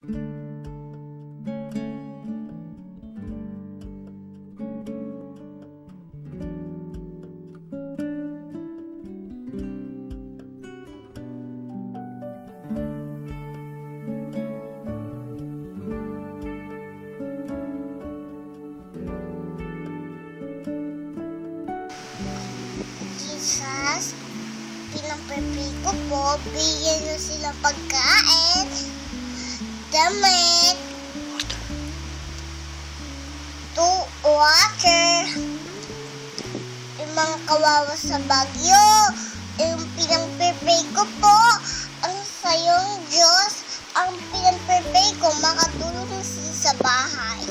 Jesus, pinapipig ko po, bigyan nyo sila pagkain, damit, to water, yung mga kawawa sa bagyo, yung pinapipig ko po, ang sayong Diyos, ang pinapipig ko, makatulong sa bahay.